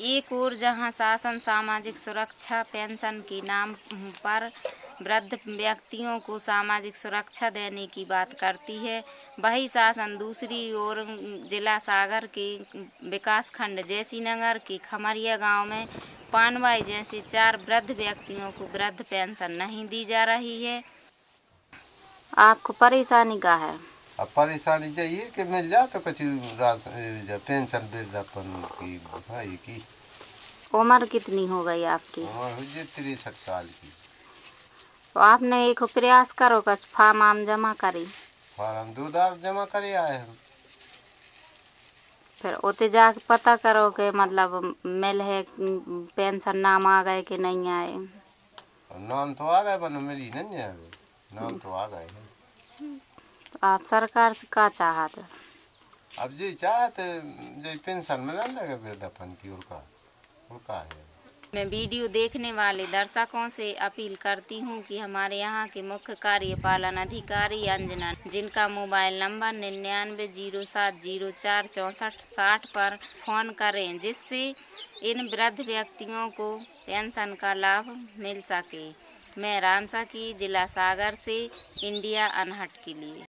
एक ओर जहाँ शासन, सामाजिक सुरक्षा, पेंशन के नाम पर वृद्ध व्यक्तियों को सामाजिक सुरक्षा देने की बात करती है, वही शासन दूसरी ओर जिला सागर के विकास खंड जैसी नगर के खमरिया गाँव में पानवाई जैसे चार वृद्ध व्यक्तियों को वृद्ध पेंशन नहीं दी जा रही है। आपको परेशानी का है? अब परेशानी चाहिए कि मिल जाए तो कुछ पेंशन वृद्धापन की भाई की? उम्र कितनी हो गई आपकी? उम्र हो जी तिरसठ साल की। तो आपने एक प्रयास करो कस फार्म आम जमा करी। फार्म दो दास जमा करे आए हम। फिर उते जाके पता करो कि मतलब मिल है पेंशन नाम आ गए कि नहीं आए। नाम तो आ गए बन मिली नहीं है अभी। नाम तो आ गए आप सरकार से का चाहत? अब जी चाहते जो पेंशन मिला लगे वृद्धापन की उनका उनका है। मैं वीडियो देखने वाले दर्शकों से अपील करती हूँ कि हमारे यहाँ के मुख्य कार्यपालन अधिकारी अंजना जिनका मोबाइल नंबर निन्यानवे ज़ीरो सात ज़ीरो चार चौंसठ साठ पर फ़ोन करें जिससे इन वृद्ध व्यक्तियों को पेंशन का लाभ मिल सके। मैं रामसा की जिला सागर से इंडिया अनहट के लिए।